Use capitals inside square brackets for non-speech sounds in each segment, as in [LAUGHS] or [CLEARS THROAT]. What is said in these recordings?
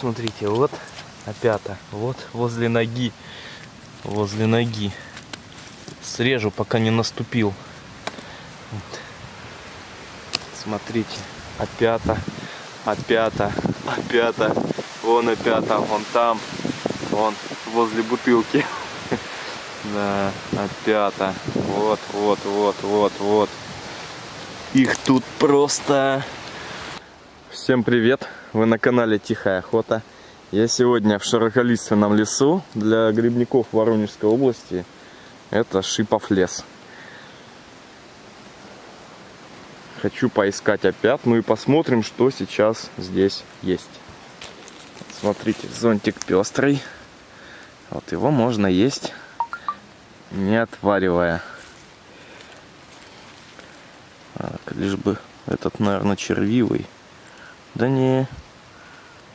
смотрите, вот опята, вот возле ноги, возле ноги. Срежу, пока не наступил. Вот. Смотрите, опята, опята, опята, вон опята, вон там, вон возле бутылки. [LAUGHS] Да, опята, вот, вот, вот, вот, вот. Их тут просто... Всем привет! Вы на канале Тихая Охота. Я сегодня в широколиственном лесу для грибников Воронежской области. Это Шипов лес. Хочу поискать опять, ну и посмотрим, что сейчас здесь есть. Смотрите, зонтик пестрый. Вот его можно есть, не отваривая. Так, лишь бы этот, наверное, червивый. Да не,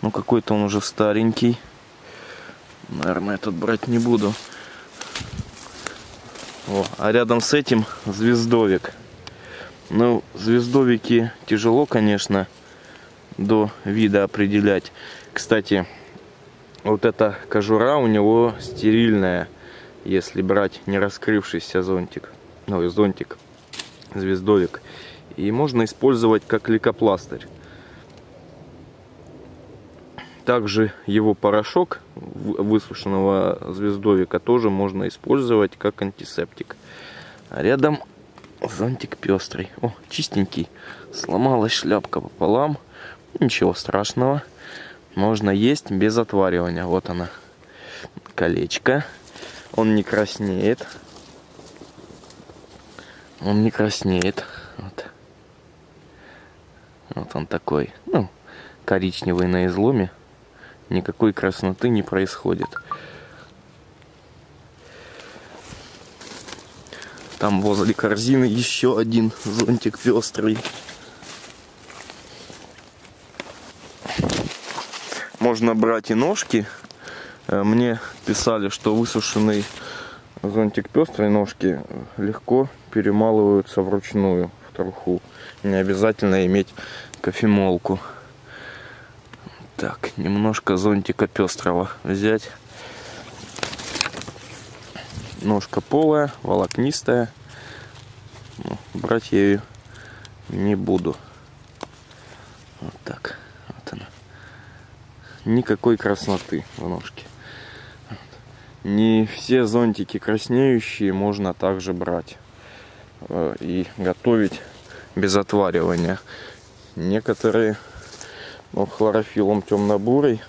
ну какой-то он уже старенький. Наверное, этот брать не буду. О, а рядом с этим звездовик. Ну, звездовики тяжело, конечно, до вида определять. Кстати, вот эта кожура у него стерильная, если брать не раскрывшийся зонтик. Ну, зонтик, звездовик. И можно использовать как лейкопластырь. Также его порошок высушенного звездовика тоже можно использовать как антисептик. А рядом зонтик пестрый. О, чистенький. Сломалась шляпка пополам. Ничего страшного. Можно есть без отваривания. Вот она. Колечко. Он не краснеет. Он не краснеет. Вот. Вот он такой. Ну, коричневый на изломе никакой красноты не происходит. Там возле корзины еще один зонтик пестрый. Можно брать и ножки. Э, мне писали, что высушенный зонтик пестрой ножки легко перемалываются вручную в труху. Не обязательно иметь кофемолку. Так, немножко зонтика пестрого взять. Ножка полая, волокнистая. Ну, брать я ее не буду. Вот так. Вот она. Никакой красноты в ножке. Не все зонтики краснеющие можно также брать э, и готовить без отваривания. Некоторые но хлорофилом темно-бурый,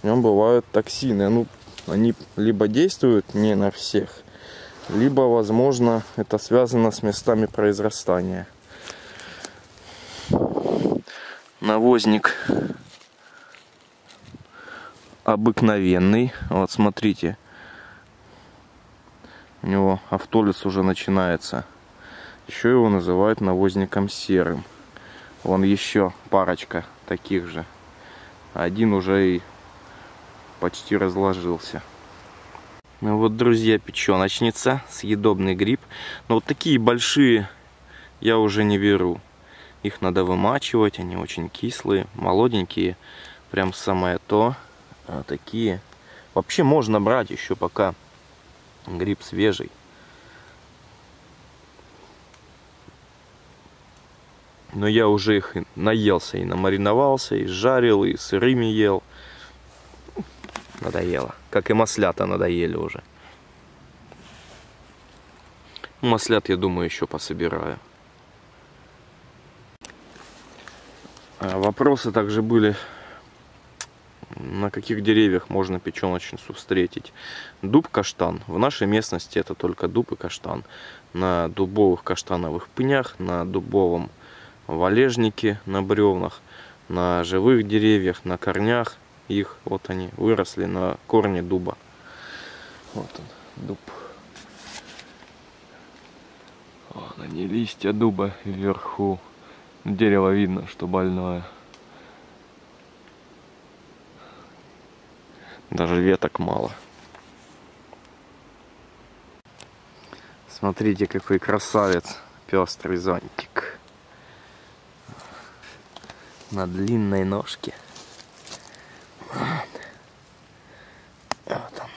в нем бывают токсины. Ну, они либо действуют не на всех, либо, возможно, это связано с местами произрастания. Навозник обыкновенный. Вот смотрите, у него автолиз уже начинается. Еще его называют навозником серым. Вон еще парочка таких же. Один уже и почти разложился. Ну вот, друзья, печеночница, съедобный гриб. Но вот такие большие я уже не беру. Их надо вымачивать, они очень кислые, молоденькие. Прям самое то. А такие. Вообще можно брать еще пока гриб свежий. Но я уже их наелся и намариновался, и жарил, и сырыми ел. Надоело. Как и маслята надоели уже. Маслят, я думаю, еще пособираю. А, вопросы также были, на каких деревьях можно печеночницу встретить. Дуб, каштан. В нашей местности это только дуб и каштан. На дубовых каштановых пнях, на дубовом валежники на бревнах, на живых деревьях, на корнях их. Вот они выросли на корне дуба. Вот он, дуб. Вон они, листья дуба вверху. Дерево видно, что больное. Даже веток мало. Смотрите, какой красавец. Пестрый зонтик на длинной ножке. Вот он.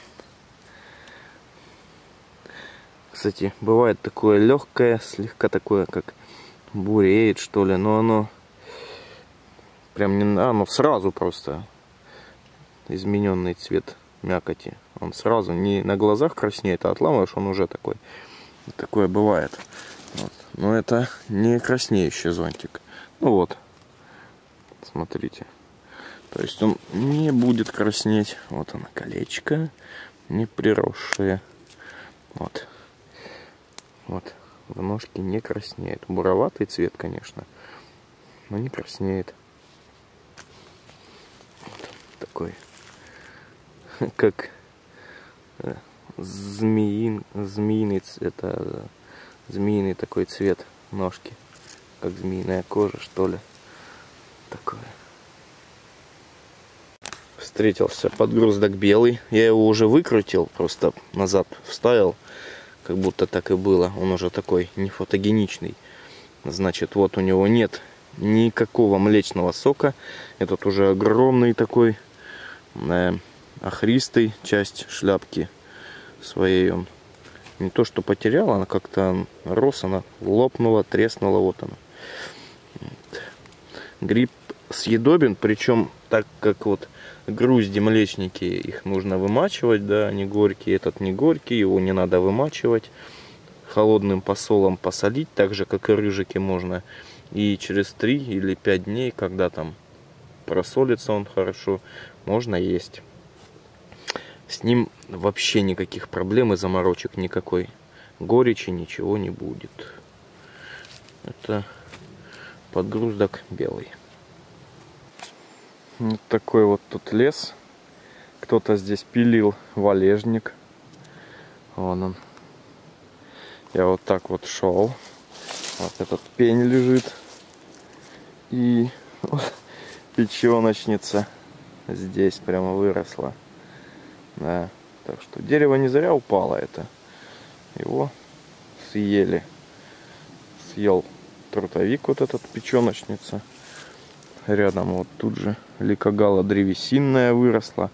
Кстати, бывает такое легкое, слегка такое, как буреет, что ли, но оно прям не... Оно сразу просто измененный цвет мякоти. Он сразу не на глазах краснеет, а отламываешь, он уже такой. Такое бывает. Вот. Но это не краснеющий зонтик. Ну вот, смотрите. То есть он не будет краснеть. Вот оно, колечко, не приросшее. Вот. Вот. В ножке не краснеет. Буроватый цвет, конечно, но не краснеет. Вот такой, [LAUGHS] как э, змеин, змеиный, это змеиный такой цвет ножки, как змеиная кожа, что ли. Такое. Встретился подгруздок белый. Я его уже выкрутил, просто назад вставил как будто так и было. Он уже такой не фотогеничный. Значит, вот у него нет никакого млечного сока. Этот уже огромный такой, э, охристый часть шляпки своей он. Не то, что потерял, она как-то рос, она лопнула, треснула, вот она. Гриб съедобен, причем так как вот грузди млечники, их нужно вымачивать, да, они горькие, этот не горький, его не надо вымачивать. Холодным посолом посолить, так же, как и рыжики можно. И через 3 или 5 дней, когда там просолится он хорошо, можно есть. С ним вообще никаких проблем и заморочек никакой. Горечи ничего не будет. Это подгруздок белый. Вот такой вот тут лес. Кто-то здесь пилил валежник. Вон он. Я вот так вот шел. Вот этот пень лежит. И вот, [LAUGHS] печеночница здесь прямо выросла. Да. Так что дерево не зря упало это. Его съели. Съел трутовик вот этот печеночница рядом вот тут же ликогала древесинная выросла.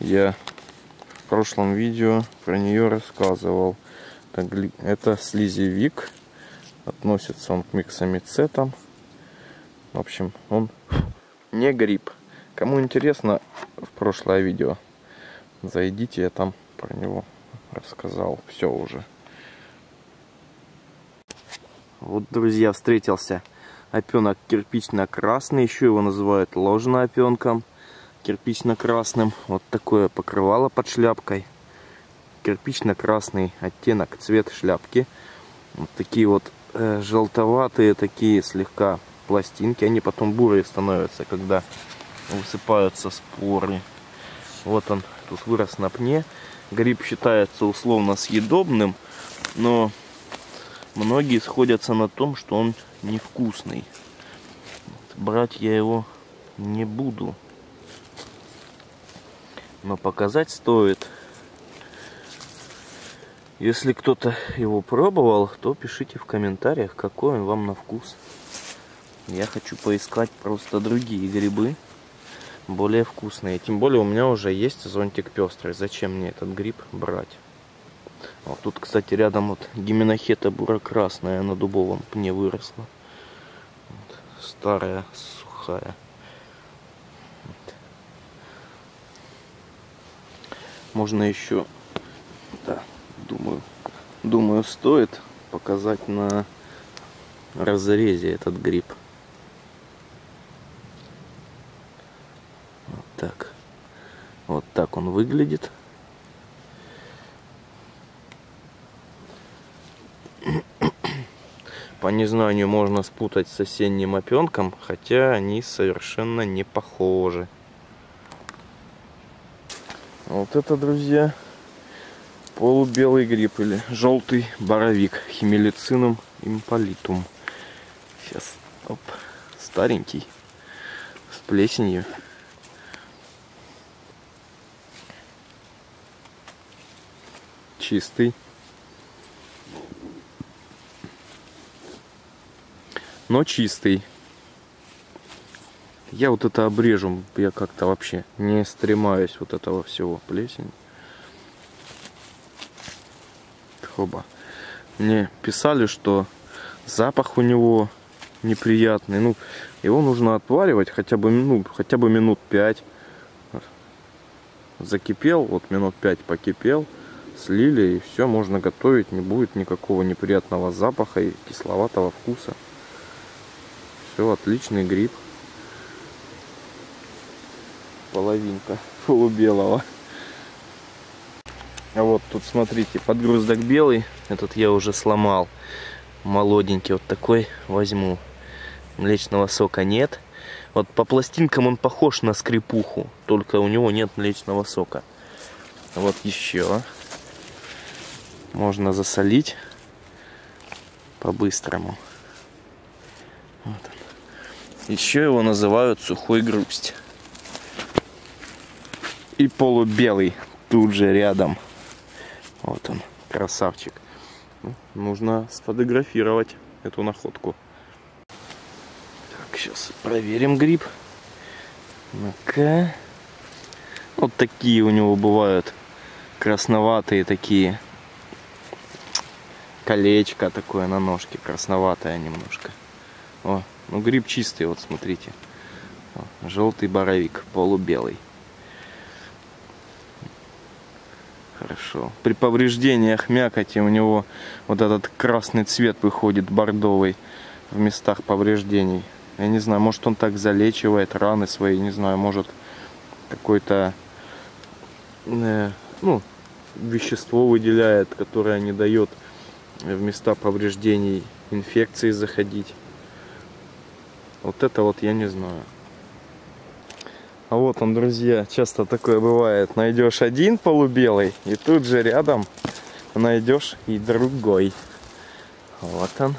Я в прошлом видео про нее рассказывал. Это слизевик. Относится он к миксомицетам. В общем, он не гриб. Кому интересно, в прошлое видео зайдите, я там про него рассказал. Все уже. Вот, друзья, встретился опенок кирпично-красный, еще его называют ложно-опенком, кирпично-красным. Вот такое покрывало под шляпкой. Кирпично-красный оттенок, цвет шляпки. Вот такие вот э, желтоватые, такие слегка пластинки. Они потом бурые становятся, когда высыпаются споры. Вот он тут вырос на пне. Гриб считается условно съедобным, но многие сходятся на том, что он невкусный. Брать я его не буду. Но показать стоит. Если кто-то его пробовал, то пишите в комментариях, какой он вам на вкус. Я хочу поискать просто другие грибы, более вкусные. Тем более у меня уже есть зонтик пестрый. Зачем мне этот гриб брать? Вот тут, кстати, рядом вот гименохета буро-красная на дубовом пне выросла. Вот, старая, сухая. Вот. Можно еще, да, думаю, думаю, стоит показать на разрезе этот гриб. Вот так. Вот так он выглядит. По незнанию можно спутать с осенним опенком, хотя они совершенно не похожи. Вот это, друзья, полубелый гриб или желтый боровик химелицинум имполитум. Сейчас, оп, старенький, с плесенью. Чистый. Но чистый. Я вот это обрежу, я как-то вообще не стремаюсь вот этого всего плесень. Хоба. мне писали, что запах у него неприятный. Ну, его нужно отваривать хотя бы, ну, хотя бы минут пять. Закипел, вот минут пять покипел, слили и все, можно готовить. Не будет никакого неприятного запаха и кисловатого вкуса. Все, отличный гриб. Половинка [LAUGHS] полубелого. А вот тут смотрите, подгруздок белый. Этот я уже сломал. Молоденький вот такой возьму. Млечного сока нет. Вот по пластинкам он похож на скрипуху, только у него нет млечного сока. Вот еще. Можно засолить по-быстрому. Вот Еще его называют сухой грусть. И полубелый тут же рядом. Вот он, красавчик. Ну, нужно сфотографировать эту находку. Так, сейчас проверим гриб. Ну-ка. Вот такие у него бывают красноватые такие. Колечко такое на ножке, красноватое немножко. О, ну гриб чистый, вот смотрите. Желтый боровик, полубелый. Хорошо. При повреждениях мякоти у него вот этот красный цвет выходит, бордовый, в местах повреждений. Я не знаю, может он так залечивает раны свои, не знаю, может какой-то, э, ну, вещество выделяет, которое не дает в места повреждений инфекции заходить. Вот это вот я не знаю. А вот он, друзья, часто такое бывает. Найдешь один полубелый, и тут же рядом найдешь и другой. Вот он.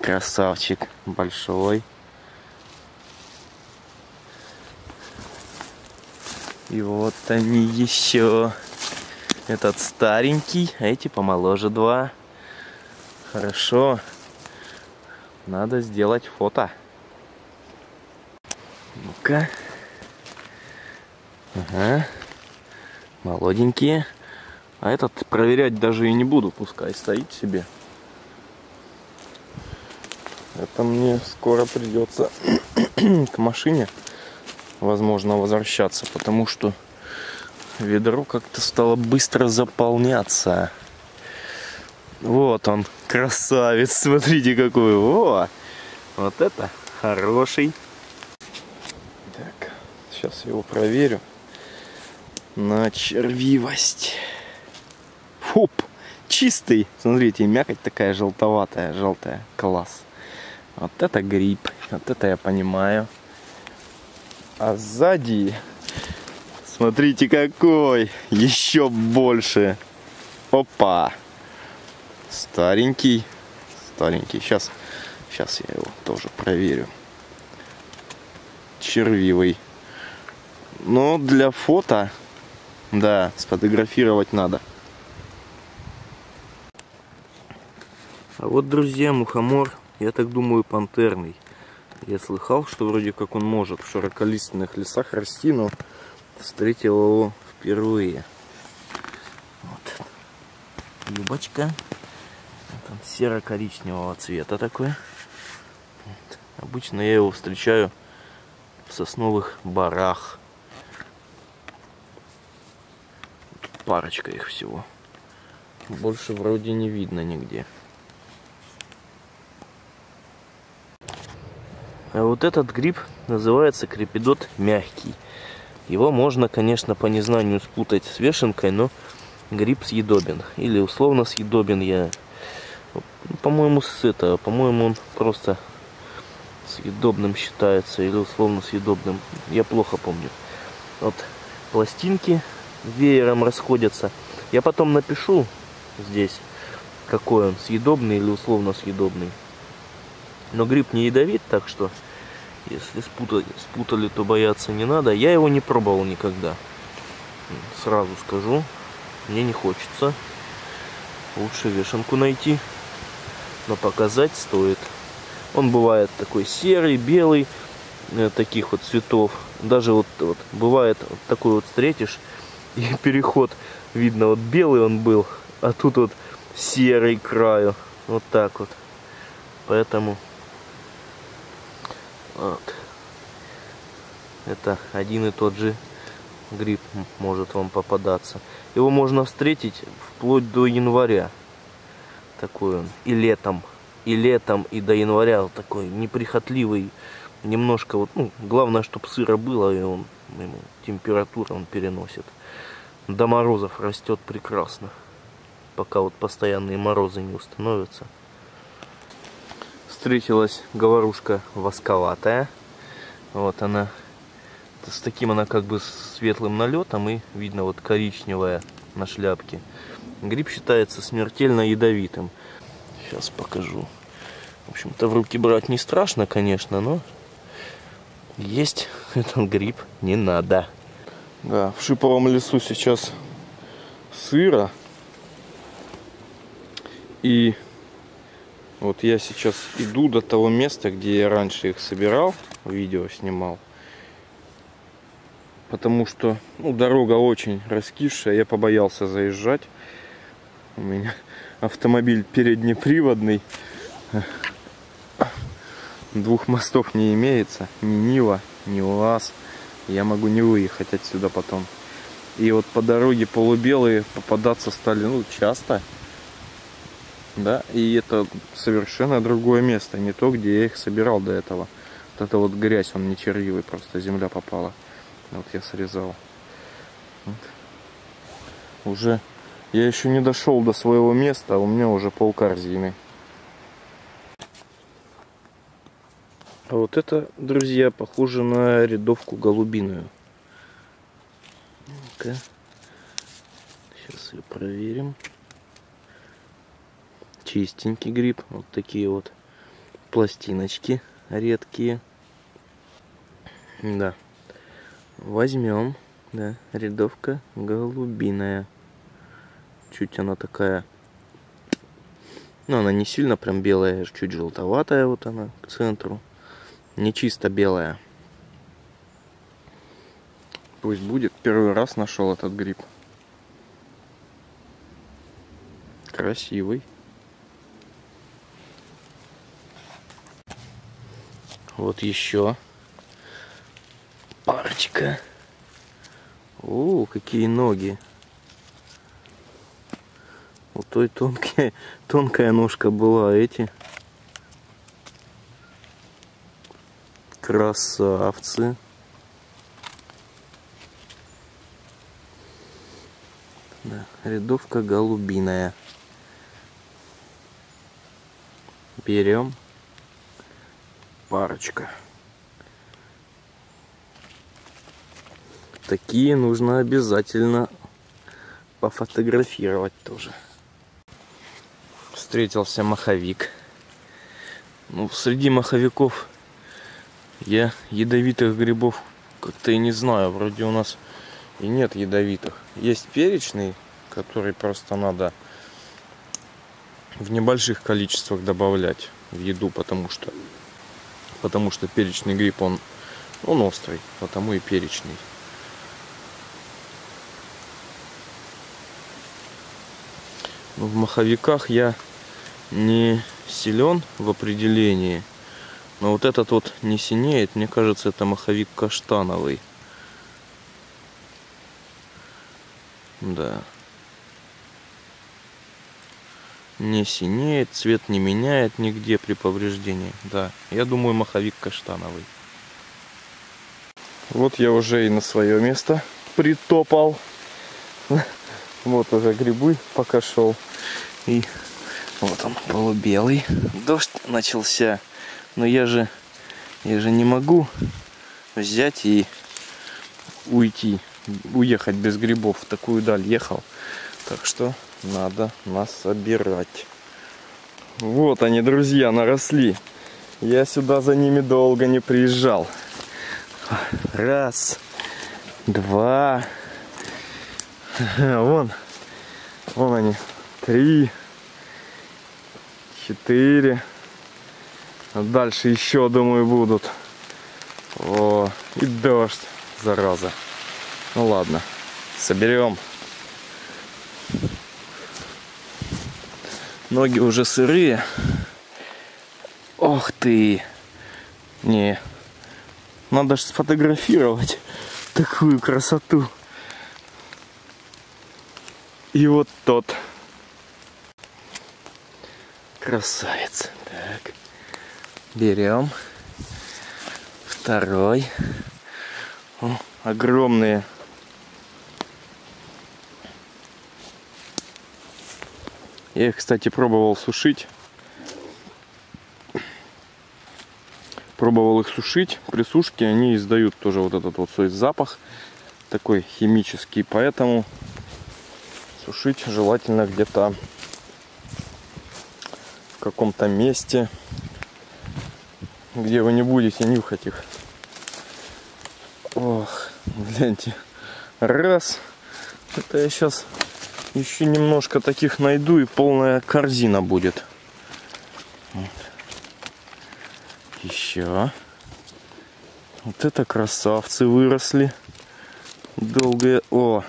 Красавчик большой. И вот они еще. Этот старенький, а эти помоложе два. Хорошо. Надо сделать фото. Ну-ка. Ага. Молоденькие. А этот проверять даже и не буду, пускай стоит себе. Это мне скоро придется [CLEARS THROAT] к машине, возможно, возвращаться, потому что ведро как-то стало быстро заполняться. Вот он, красавец, смотрите какой. О, вот это хороший. Сейчас его проверю на червивость. Фуп, чистый. Смотрите, мякоть такая желтоватая, желтая. Класс. Вот это гриб. Вот это я понимаю. А сзади, смотрите какой, еще больше. Опа. Старенький. Старенький. Сейчас, сейчас я его тоже проверю. Червивый. Но для фото, да, сфотографировать надо. А вот, друзья, мухомор, я так думаю, пантерный. Я слыхал, что вроде как он может в широколиственных лесах расти, но встретил его впервые. Вот. Юбочка. Вот серо-коричневого цвета такой. Вот. Обычно я его встречаю в сосновых барах. парочка их всего. Больше вроде не видно нигде. А вот этот гриб называется крепидот мягкий. Его можно, конечно, по незнанию спутать с вешенкой, но гриб съедобен. Или условно съедобен я. По-моему, с этого. По-моему, он просто съедобным считается. Или условно съедобным. Я плохо помню. Вот пластинки веером расходятся. Я потом напишу здесь, какой он, съедобный или условно съедобный. Но гриб не ядовит, так что, если спутали, спутали, то бояться не надо. Я его не пробовал никогда. Сразу скажу, мне не хочется. Лучше вешенку найти, но показать стоит. Он бывает такой серый, белый, э, таких вот цветов. Даже вот, вот бывает вот такой вот встретишь, [LAUGHS] и переход видно, вот белый он был, а тут вот серый краю. Вот так вот. Поэтому вот. Это один и тот же гриб может вам попадаться. Его можно встретить вплоть до января. Он. И летом. И летом, и до января. Вот такой неприхотливый. Немножко вот, ну, главное, чтобы сыро было, и он, ему температура он переносит. До морозов растет прекрасно. Пока вот постоянные морозы не установятся. Встретилась говорушка восковатая. Вот она с таким она как бы светлым налетом и видно вот коричневая на шляпке. Гриб считается смертельно ядовитым. Сейчас покажу. В общем-то в руки брать не страшно, конечно, но есть [LAUGHS] этот гриб не надо. Да, в шиповом лесу сейчас сыро. И вот я сейчас иду до того места, где я раньше их собирал, видео снимал потому что ну, дорога очень раскисшая, я побоялся заезжать. У меня автомобиль переднеприводный, двух мостов не имеется, ни Нива, ни УАЗ. Я могу не выехать отсюда потом. И вот по дороге полубелые попадаться стали ну, часто. Да, и это совершенно другое место, не то, где я их собирал до этого. Вот это вот грязь, он не червивый, просто земля попала. Вот я срезал. Вот. Уже я еще не дошел до своего места, а у меня уже пол корзины. А вот это, друзья, похоже на рядовку голубиную. Ну-ка. Сейчас ее проверим. Чистенький гриб. Вот такие вот пластиночки редкие. Да. Возьмем, да, рядовка голубиная. Чуть она такая, ну она не сильно прям белая, чуть желтоватая вот она к центру. Не чисто белая. Пусть будет. Первый раз нашел этот гриб. Красивый. Вот еще парочка. О, какие ноги. У той тонкая, тонкая ножка была, эти красавцы. Да, рядовка голубиная. Берем парочка. Такие нужно обязательно пофотографировать тоже. Встретился маховик. Ну, среди маховиков я ядовитых грибов как-то и не знаю. Вроде у нас и нет ядовитых. Есть перечный, который просто надо в небольших количествах добавлять в еду, потому что потому что перечный гриб он он острый, потому и перечный. в маховиках я не силен в определении. Но вот этот вот не синеет. Мне кажется, это маховик каштановый. Да. Не синеет, цвет не меняет нигде при повреждении. Да, я думаю, маховик каштановый. Вот я уже и на свое место притопал. [LAUGHS] Вот уже грибы пока шел. И вот он, полубелый. Дождь начался. Но я же, я же не могу взять и уйти, уехать без грибов. В такую даль ехал. Так что надо нас собирать. Вот они, друзья, наросли. Я сюда за ними долго не приезжал. Раз, два, [LAUGHS] Вон. Вон они. Три. Четыре. А дальше еще, думаю, будут. О, и дождь, зараза. Ну ладно, соберем. Ноги уже сырые. Ох ты! Не. Надо же сфотографировать такую красоту. И вот тот. Красавец. Так. Берем. Второй. О, огромные. Я их, кстати, пробовал сушить. Пробовал их сушить. При сушке они издают тоже вот этот вот свой запах. Такой химический. Поэтому сушить желательно где-то в каком-то месте, где вы не будете нюхать их. Ох, гляньте. Раз. Это я сейчас еще немножко таких найду и полная корзина будет. Еще. Вот это красавцы выросли. Долгое. О,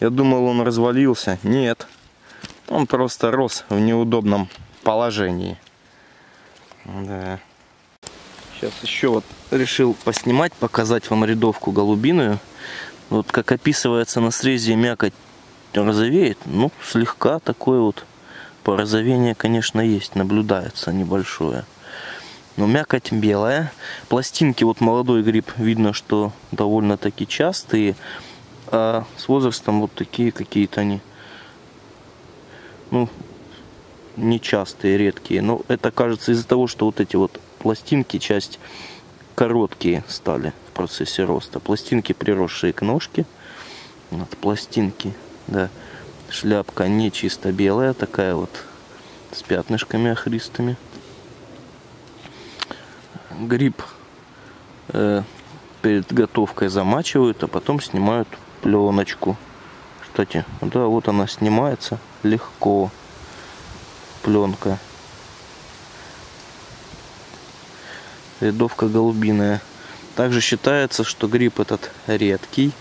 я думал он развалился. Нет. Он просто рос в неудобном положении. Да. Сейчас еще вот решил поснимать, показать вам рядовку голубиную. Вот как описывается на срезе мякоть розовеет, ну слегка такое вот порозовение, конечно, есть, наблюдается небольшое. Но мякоть белая. Пластинки, вот молодой гриб, видно, что довольно-таки частые. А с возрастом вот такие какие-то они, ну, нечастые, редкие. Но это кажется из-за того, что вот эти вот пластинки, часть короткие стали в процессе роста. Пластинки, приросшие к ножке. Вот пластинки, да. Шляпка не чисто белая, такая вот с пятнышками охристыми. Гриб э, перед готовкой замачивают, а потом снимают пленочку. Кстати, да, вот она снимается легко. Пленка. Рядовка голубиная. Также считается, что гриб этот редкий.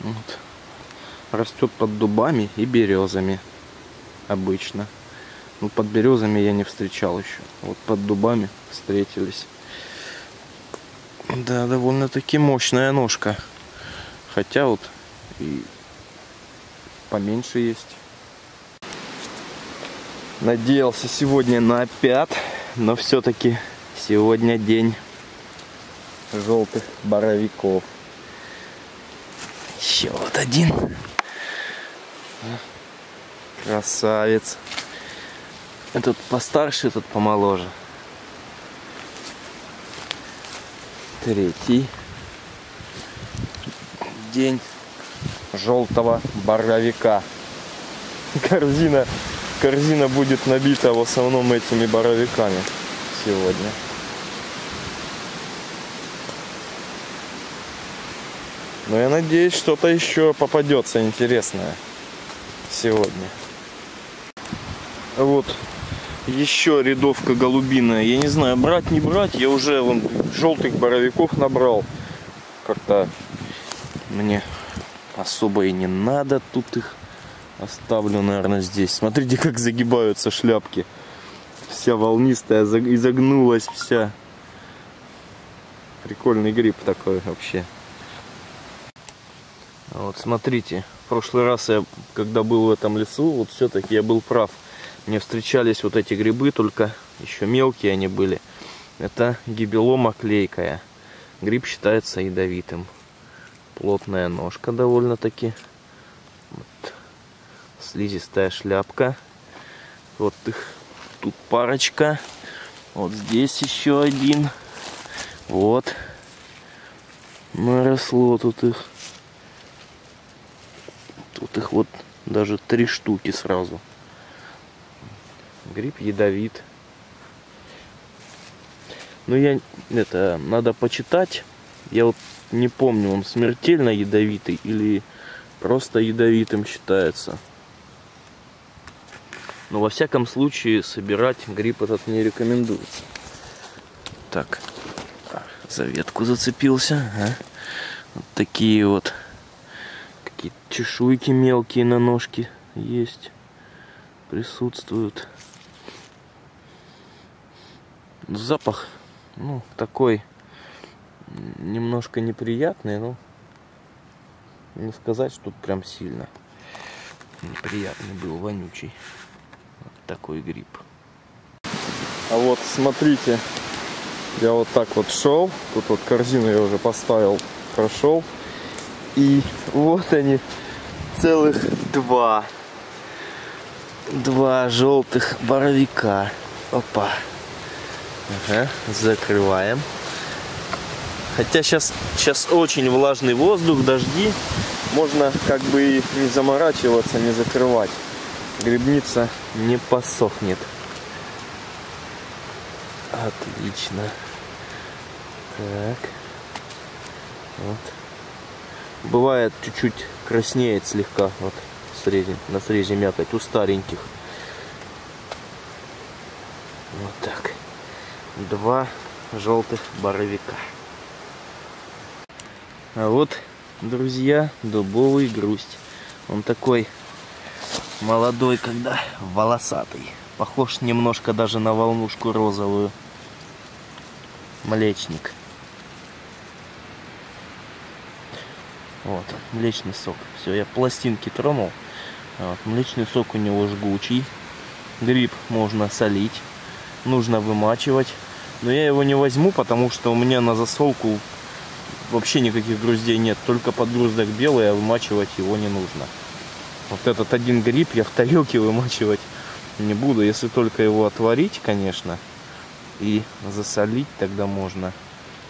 Вот. Растет под дубами и березами обычно. Ну, под березами я не встречал еще. Вот под дубами встретились. Да, довольно-таки мощная ножка. Хотя вот и поменьше есть. Надеялся сегодня на опят, но все-таки сегодня день желтых боровиков. Еще вот один. Красавец. Этот постарше, этот помоложе. Третий день желтого боровика. Корзина, корзина будет набита в основном этими боровиками сегодня. Но я надеюсь, что-то еще попадется интересное сегодня. Вот еще рядовка голубиная. Я не знаю, брать, не брать. Я уже вон желтых боровиков набрал. Как-то мне особо и не надо. Тут их оставлю, наверное, здесь. Смотрите, как загибаются шляпки. Вся волнистая, изогнулась вся. Прикольный гриб такой вообще. Вот смотрите, в прошлый раз я, когда был в этом лесу, вот все-таки я был прав. Мне встречались вот эти грибы, только еще мелкие они были. Это гибелома клейкая. Гриб считается ядовитым. Плотная ножка довольно-таки. Вот. Слизистая шляпка. Вот их тут парочка. Вот здесь еще один. Вот. Наросло тут их. Тут их вот даже три штуки сразу. Гриб ядовит. Ну я это надо почитать. Я вот не помню, он смертельно ядовитый или просто ядовитым считается. Но во всяком случае собирать гриб этот не рекомендуется. Так, за ветку зацепился. А? Вот такие вот какие чешуйки мелкие на ножке есть, присутствуют. Запах, ну, такой немножко неприятный, но не сказать, что прям сильно неприятный был, вонючий. Вот такой гриб. А вот смотрите, я вот так вот шел, тут вот корзину я уже поставил, прошел, и вот они, целых два, два желтых боровика. Опа. Ага, закрываем. Хотя сейчас, сейчас очень влажный воздух, дожди. Можно как бы не заморачиваться, не закрывать. Грибница не посохнет. Отлично. Так. Вот. Бывает чуть-чуть краснеет слегка вот срезе, на срезе мякоть у стареньких. Вот так. Два желтых боровика. А вот, друзья, дубовый грусть. Он такой молодой, когда волосатый. Похож немножко даже на волнушку розовую. Млечник. Вот он, млечный сок. Все, я пластинки тронул. Вот, млечный сок у него жгучий. Гриб можно солить. Нужно вымачивать. Но я его не возьму, потому что у меня на засолку вообще никаких груздей нет. Только подгруздок белый, а вымачивать его не нужно. Вот этот один гриб я в тарелке вымачивать не буду. Если только его отварить, конечно, и засолить, тогда можно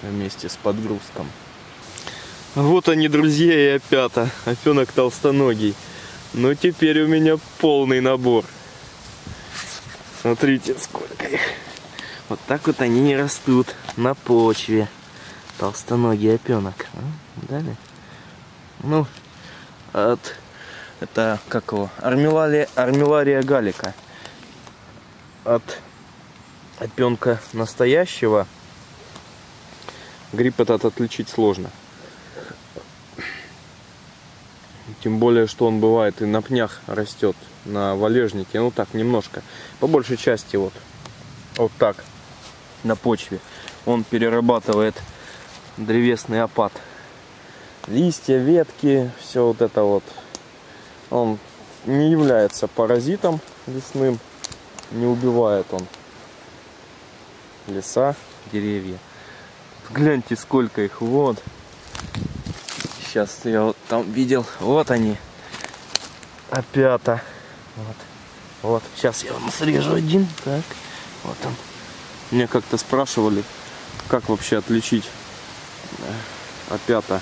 вместе с подгрузком. Вот они, друзья, и опята. Опенок толстоногий. Ну, теперь у меня полный набор. Смотрите, сколько их. Вот так вот они не растут на почве. Толстоногий опенок. А? Дали? Ну, от... Это, как его? Армилария, армилария галика. От опенка настоящего гриб этот отличить сложно. Тем более, что он бывает и на пнях растет, на валежнике. Ну так, немножко. По большей части вот, вот так, на почве. Он перерабатывает древесный опад. Листья, ветки, все вот это вот. Он не является паразитом лесным. Не убивает он леса, деревья. Гляньте, сколько их. Вот. Сейчас я вот там видел. Вот они. Опята. Вот. Вот. Сейчас я вам срежу один. Так. Вот он. Мне как-то спрашивали, как вообще отличить опята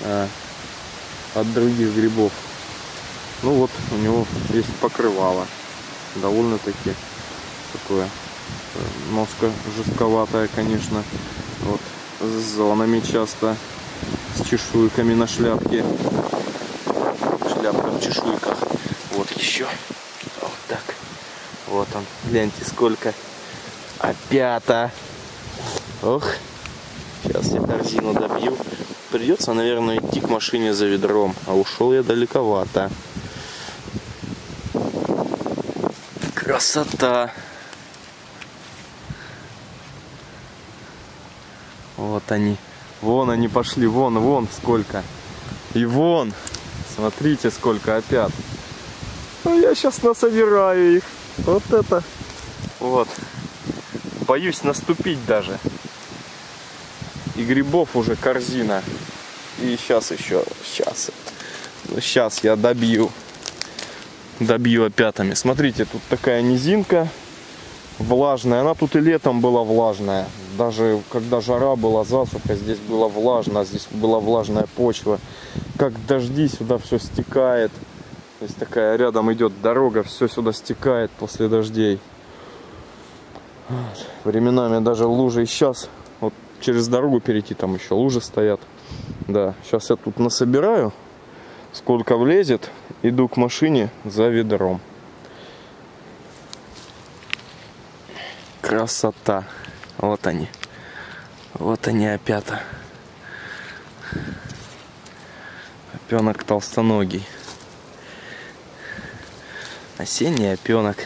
э, от других грибов. Ну вот, у него есть покрывало. Довольно-таки такое э, ножка жестковатая, конечно. Вот, с зонами часто с чешуйками на шляпке. Шляпка в чешуйках. Вот еще. Вот так. Вот он. Гляньте, сколько. Опята. Ох. Сейчас я корзину добью. Придется, наверное, идти к машине за ведром. А ушел я далековато. Красота. Вот они. Вон они пошли, вон, вон сколько. И вон, смотрите, сколько опят. Ну, я сейчас насобираю их. Вот это. Вот. Боюсь наступить даже. И грибов уже корзина. И сейчас еще, сейчас. Ну, сейчас я добью. Добью опятами. Смотрите, тут такая низинка влажная. Она тут и летом была влажная. Даже когда жара была, засуха, здесь было влажно, здесь была влажная почва. Как дожди сюда все стекает. То есть такая рядом идет дорога, все сюда стекает после дождей. Временами даже лужи сейчас. Через дорогу перейти, там еще лужи стоят. Да, сейчас я тут насобираю. Сколько влезет, иду к машине за ведром. Красота. Вот они. Вот они опята. Опенок толстоногий. Осенний опенок.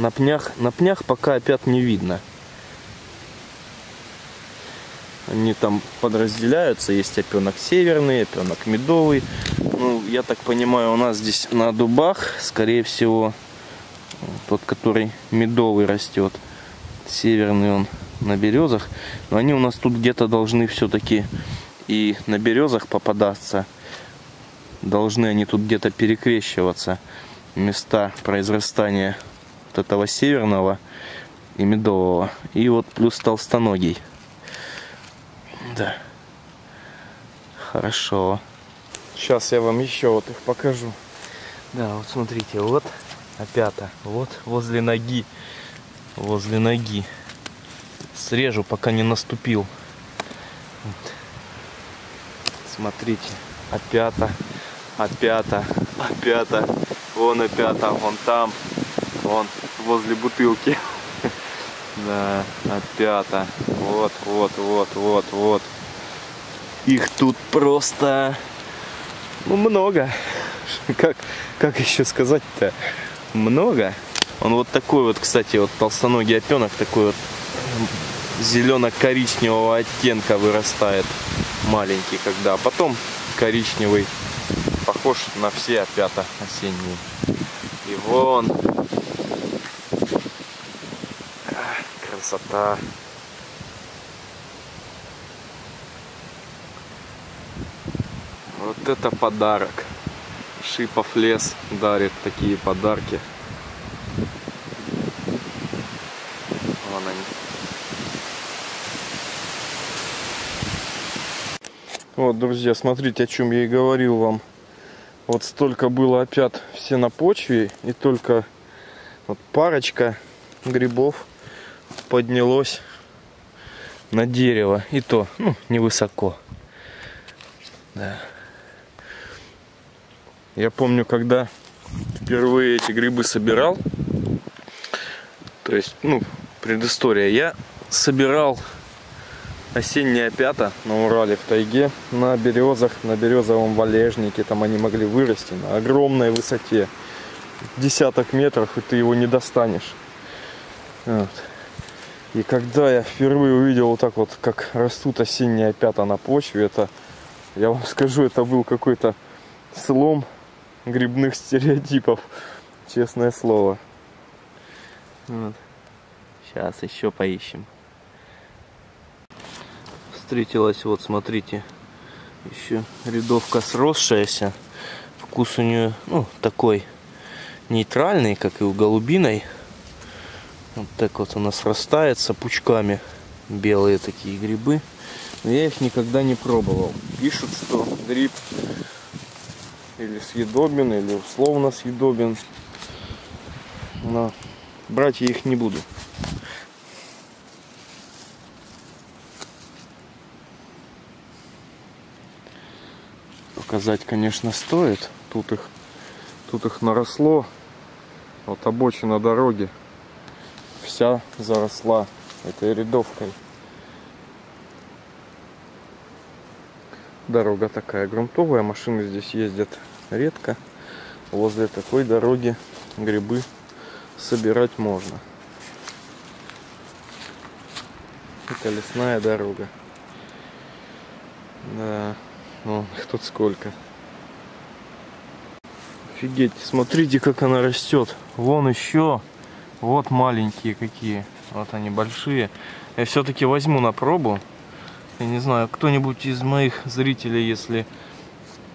На пнях, на пнях пока опять не видно. Они там подразделяются. Есть опенок северный, опенок медовый. Ну, я так понимаю, у нас здесь на дубах, скорее всего, тот, который медовый растет. Северный он на березах. Но они у нас тут где-то должны все-таки и на березах попадаться. Должны они тут где-то перекрещиваться. Места произрастания вот этого северного и медового. И вот плюс толстоногий. Да. Хорошо. Сейчас я вам еще вот их покажу. Да, вот смотрите, вот опята. Вот возле ноги. Возле ноги. Срежу, пока не наступил. Вот. Смотрите, опята, опята, опята. Вон опята, вон там, вон возле бутылки. Да, опята. Вот, вот, вот, вот, вот. Их тут просто ну, много. Как, как еще сказать-то? Много. Он вот такой вот, кстати, вот толстоногий опенок, такой вот зелено-коричневого оттенка вырастает. Маленький когда. А потом коричневый. Похож на все опята осенние. И вон. Красота. Вот это подарок. Шипов лес дарит такие подарки. Вон они. Вот, друзья, смотрите, о чем я и говорил вам. Вот столько было опять все на почве, и только вот парочка грибов поднялось на дерево. И то, ну, невысоко. Да. Я помню, когда впервые эти грибы собирал, то есть, ну, предыстория, я собирал осенние опята на Урале в тайге на березах, на березовом валежнике, там они могли вырасти на огромной высоте, десяток метров, и ты его не достанешь. Вот. И когда я впервые увидел вот так вот, как растут осенние опята на почве, это, я вам скажу, это был какой-то слом грибных стереотипов. Честное слово. Вот. Сейчас еще поищем. Встретилась, вот смотрите, еще рядовка сросшаяся. Вкус у нее, ну, такой нейтральный, как и у голубиной. Вот так вот она срастается пучками. Белые такие грибы. Но я их никогда не пробовал. Пишут, что гриб или съедобен, или условно съедобен. Но брать я их не буду. Показать, конечно, стоит. Тут их, тут их наросло. Вот обочина дороги вся заросла этой рядовкой. Дорога такая грунтовая, машины здесь ездят редко. Возле такой дороги грибы собирать можно. Это лесная дорога. Да, ну, их тут сколько. Офигеть, смотрите, как она растет. Вон еще. Вот маленькие какие. Вот они большие. Я все-таки возьму на пробу. Я не знаю, кто-нибудь из моих зрителей, если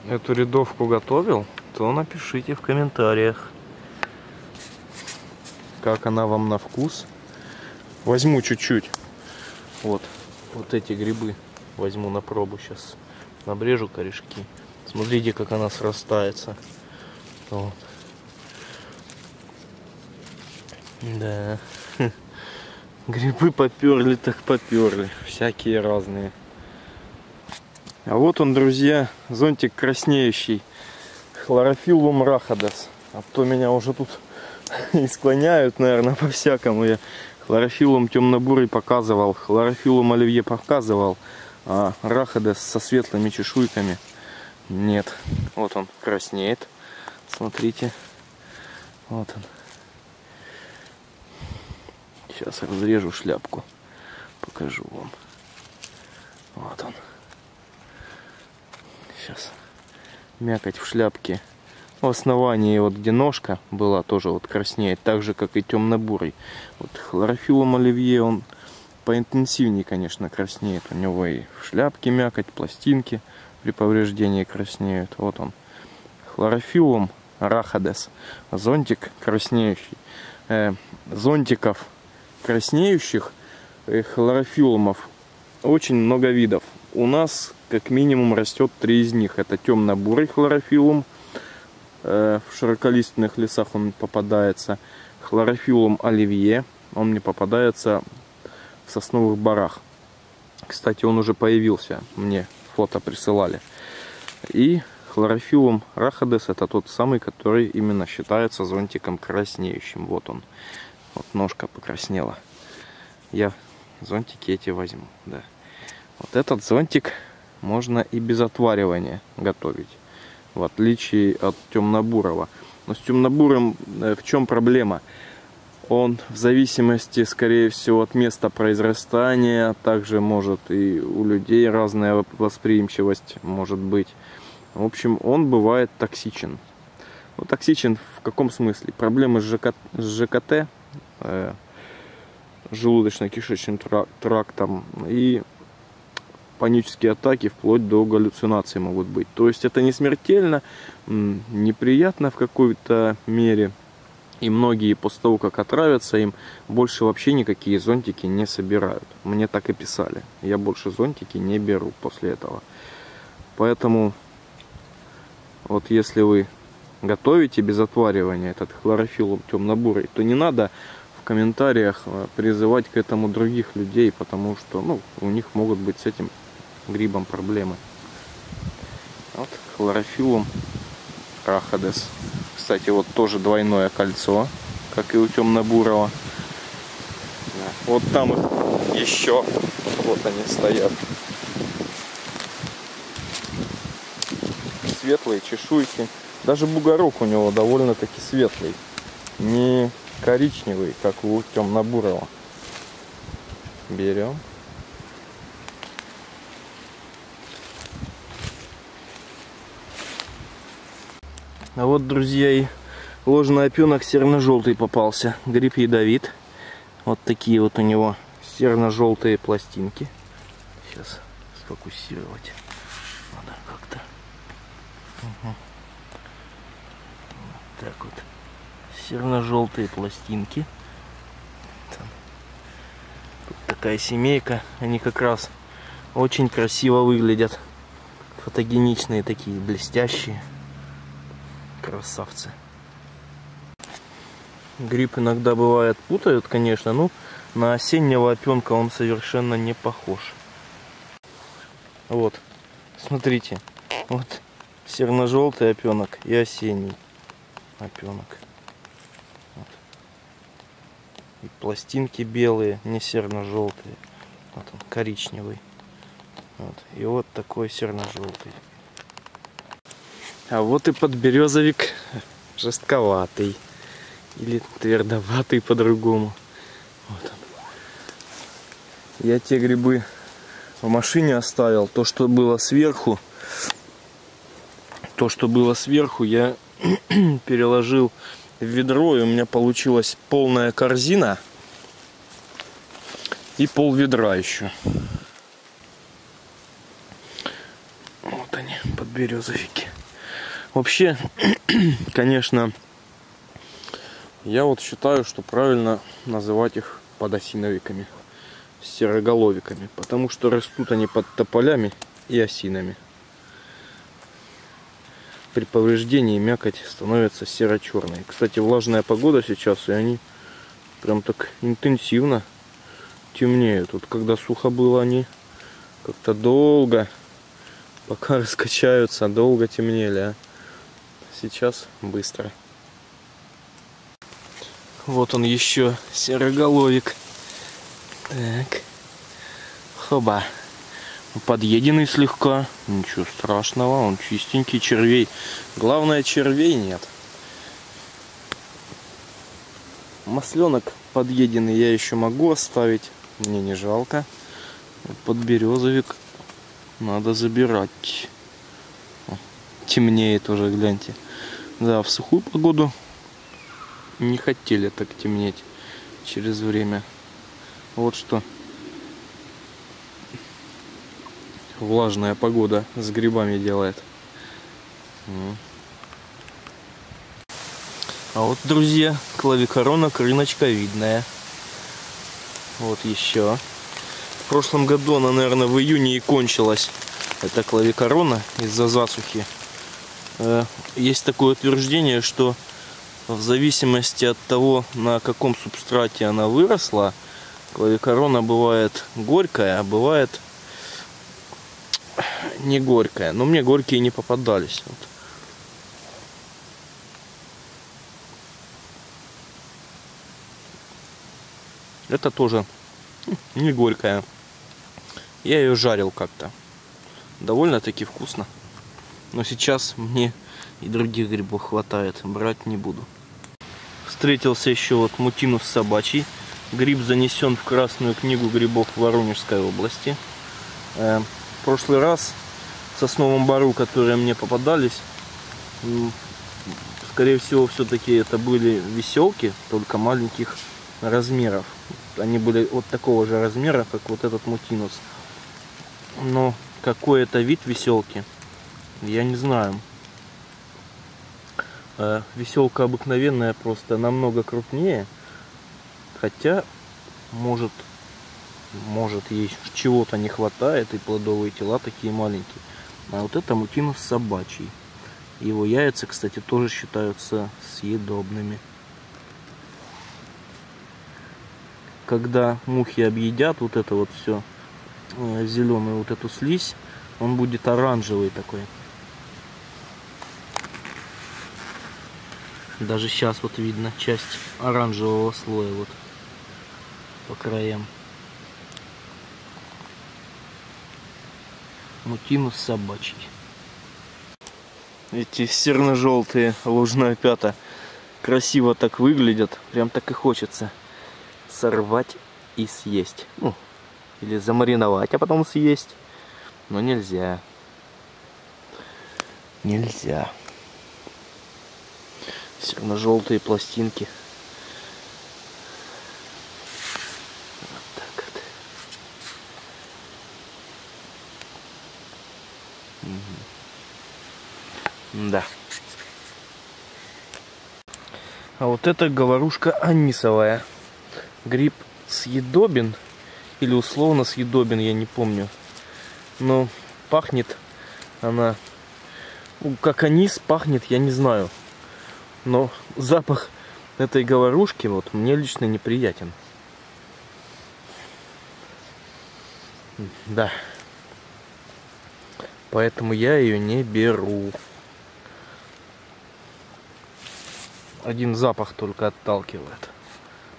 эту рядовку готовил, то напишите в комментариях, как она вам на вкус. Возьму чуть-чуть. Вот, вот эти грибы возьму на пробу сейчас. Набрежу корешки. Смотрите, как она срастается. Вот. Да. [LAUGHS] Грибы поперли, так поперли. Всякие разные. А вот он, друзья, зонтик краснеющий. Хлорофиллум рахадас. А то меня уже тут [LAUGHS] и склоняют, наверное, [LAUGHS] по-всякому. Я Хлорофилум темно-бурый показывал, хлорофилум оливье показывал, а рахадес со светлыми чешуйками нет. Вот он краснеет. Смотрите. Вот он. Сейчас разрежу шляпку. Покажу вам. Вот он. Сейчас. Мякоть в шляпке. В основании, вот где ножка была, тоже вот краснеет. Так же, как и темно-бурый. Вот хлорофилум оливье, он поинтенсивнее, конечно, краснеет. У него и в шляпке мякоть, пластинки при повреждении краснеют. Вот он. Хлорофилум рахадес. Зонтик краснеющий. Э, зонтиков краснеющих э, хлорофилумов очень много видов. У нас как минимум растет три из них. Это темно-бурый хлорофилум. Э, в широколиственных лесах он попадается. Хлорофилум оливье. Он не попадается в сосновых барах. Кстати, он уже появился. Мне фото присылали. И хлорофилум рахадес это тот самый, который именно считается зонтиком краснеющим. Вот он. Вот ножка покраснела. Я зонтики эти возьму, да. Вот этот зонтик можно и без отваривания готовить. В отличие от темно-бурого. Но с темно-бурым э, в чем проблема? Он в зависимости, скорее всего, от места произрастания, также может и у людей разная восприимчивость может быть. В общем, он бывает токсичен. Ну, токсичен в каком смысле? Проблемы с, ЖК, с ЖКТ, желудочно-кишечным трактом и панические атаки вплоть до галлюцинаций могут быть. То есть это не смертельно, неприятно в какой-то мере, и многие после того, как отравятся им, больше вообще никакие зонтики не собирают. Мне так и писали. Я больше зонтики не беру после этого. Поэтому вот если вы готовите без отваривания этот хлорофилл темно-бурый, то не надо в комментариях э, призывать к этому других людей, потому что ну, у них могут быть с этим грибом проблемы. Вот хлорофиллум рахадес. Кстати, вот тоже двойное кольцо, как и у темно-бурого. Вот там их еще. Вот они стоят. Светлые чешуйки. Даже бугорок у него довольно-таки светлый. Не коричневый, как у темно-бурого. Берем. А вот, друзья, и ложный опенок серно-желтый попался. Гриб ядовит. Вот такие вот у него серно-желтые пластинки. Сейчас сфокусировать. Надо как-то. Угу. Так вот. Серно-желтые пластинки. Там. Тут такая семейка. Они как раз очень красиво выглядят. Фотогеничные такие, блестящие. Красавцы. Гриб иногда бывает путают, конечно, но на осеннего опенка он совершенно не похож. Вот, смотрите, вот серно-желтый опенок и осенний опенок. Вот. И пластинки белые, не серно-желтые. Вот он, коричневый. Вот. И вот такой серно-желтый. А вот и подберезовик жестковатый. Или твердоватый по-другому. Вот. Я те грибы в машине оставил. То, что было сверху, то, что было сверху, я [CLEARS THROAT] переложил в ведро. И у меня получилась полная корзина. И пол ведра еще. Вот они, подберезовики. Вообще, [CLEARS THROAT] конечно, я вот считаю, что правильно называть их подосиновиками, сероголовиками, потому что растут они под тополями и осинами. При повреждении мякоть становится серо-черной. Кстати, влажная погода сейчас, и они прям так интенсивно темнеют. Вот когда сухо было, они как-то долго, пока [LAUGHS] раскачаются, долго темнели, а сейчас быстро. Вот он еще сероголовик. Так. Хоба. Подъеденный слегка. Ничего страшного, он чистенький, червей. Главное, червей нет. Масленок подъеденный я еще могу оставить. Мне не жалко. Под березовик надо забирать. Темнеет уже, гляньте. Да, в сухую погоду не хотели так темнеть через время. Вот что влажная погода с грибами делает. А вот, друзья, клавикорона крыночка видная. Вот еще. В прошлом году она, наверное, в июне и кончилась. Это клавикорона из-за засухи. Э, есть такое утверждение, что в зависимости от того, на каком субстрате она выросла, клавикорона бывает горькая, а бывает не горькая. Но мне горькие не попадались. Вот. Это тоже [LAUGHS] не горькая. Я ее жарил как-то. Довольно-таки вкусно. Но сейчас мне и других грибов хватает. Брать не буду. Встретился еще вот мутинус собачий. Гриб занесен в Красную книгу грибов Воронежской области. Э, в прошлый раз сосновом бару, которые мне попадались, скорее всего, все-таки это были веселки, только маленьких размеров. Они были вот такого же размера, как вот этот мутинус. Но какой это вид веселки, я не знаю. Э, веселка обыкновенная просто намного крупнее. Хотя, может, может ей чего-то не хватает, и плодовые тела такие маленькие. А вот это мутинус собачий. Его яйца, кстати, тоже считаются съедобными. Когда мухи объедят вот это вот все, э, зеленую вот эту слизь, он будет оранжевый такой. Даже сейчас вот видно часть оранжевого слоя вот по краям. Мутинус собачий. Эти серно-желтые лужная пята красиво так выглядят. Прям так и хочется сорвать и съесть. Ну, или замариновать, а потом съесть. Но нельзя. Нельзя. Серно-желтые пластинки. Вот так вот. Угу. Да. А вот это говорушка анисовая. Гриб съедобен или условно съедобен, я не помню. Но пахнет она, ну, как анис пахнет, я не знаю. Но запах этой говорушки вот мне лично неприятен. Да. Поэтому я ее не беру. Один запах только отталкивает.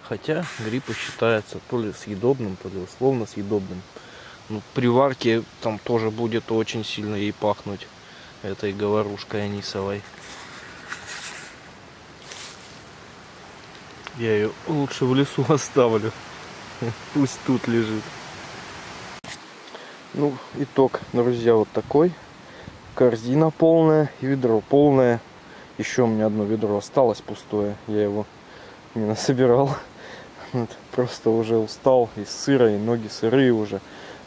Хотя гриб считается то ли съедобным, то ли условно съедобным. Ну, при варке там тоже будет очень сильно ей пахнуть этой говорушкой анисовой. Я ее лучше в лесу [LAUGHS] оставлю. Пусть тут лежит. Ну, итог, друзья, вот такой. Корзина полная, ведро полное. Еще у меня одно ведро осталось пустое. Я его не насобирал. Просто уже устал из сыра, и ноги сырые уже.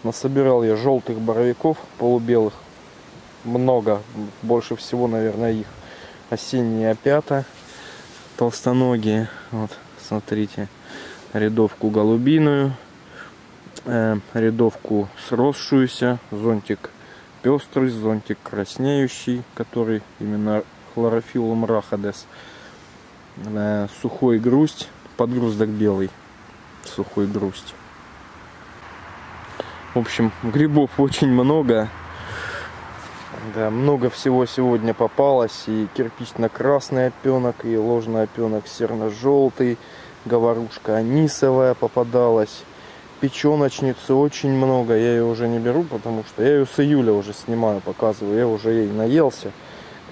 Насобирал я желтых боровиков полубелых. Много, больше всего, наверное, их. Осенние опята толстоногие. Вот, смотрите, рядовку голубиную, э, рядовку сросшуюся, зонтик пестрый, зонтик краснеющий, который именно хлорофиллум рахадес, э, сухой грусть, подгруздок белый, сухой грусть. В общем, грибов очень много. Да, много всего сегодня попалось. И кирпично-красный опенок, и ложный опенок серно-желтый. Говорушка анисовая попадалась. печеночницы очень много. Я ее уже не беру, потому что я ее с июля уже снимаю, показываю. Я уже ей наелся.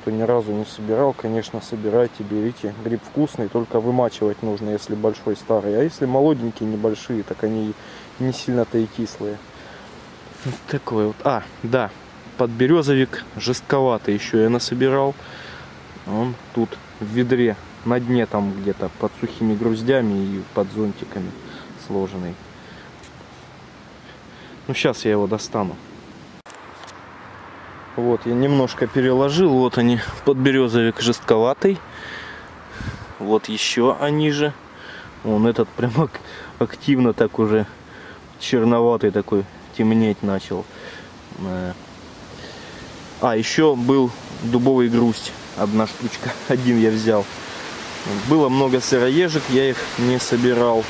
Кто ни разу не собирал, конечно, собирайте, берите. Гриб вкусный, только вымачивать нужно, если большой старый. А если молоденькие, небольшие, так они не сильно-то и кислые. Вот такой вот. А, да, подберезовик жестковатый еще я насобирал. Он тут в ведре на дне там где-то под сухими груздями и под зонтиками сложенный. Ну, сейчас я его достану. Вот, я немножко переложил. Вот они, подберезовик жестковатый. Вот еще они же. Он этот прям активно так уже черноватый такой, темнеть начал. Э. А, еще был дубовый грусть. Одна штучка. [LAUGHS] Один я взял. Было много сыроежек, я их не собирал.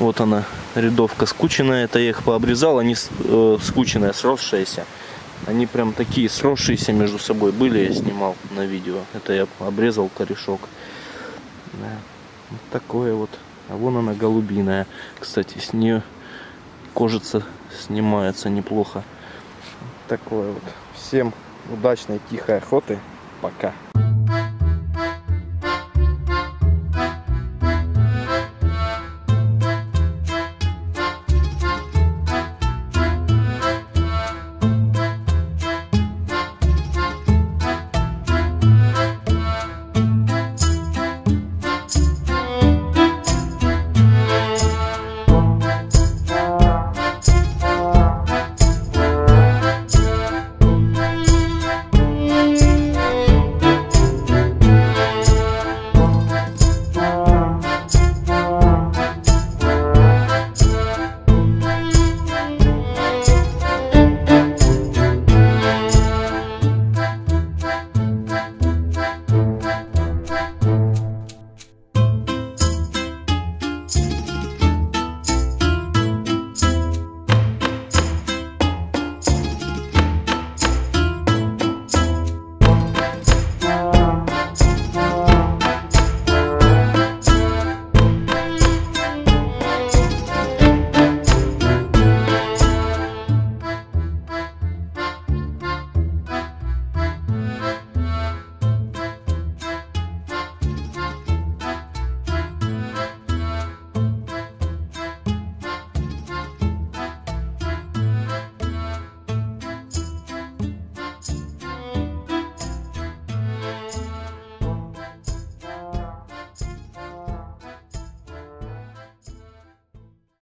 Вот она, рядовка скученная. Это я их пообрезал, они э, скученные, сросшиеся. Они прям такие сросшиеся между собой были, я снимал на видео. Это я обрезал корешок. Да. Вот такое вот. А вон она голубиная. Кстати, с нее кожица снимается неплохо. Такое вот. Всем удачной, тихой охоты. Пока.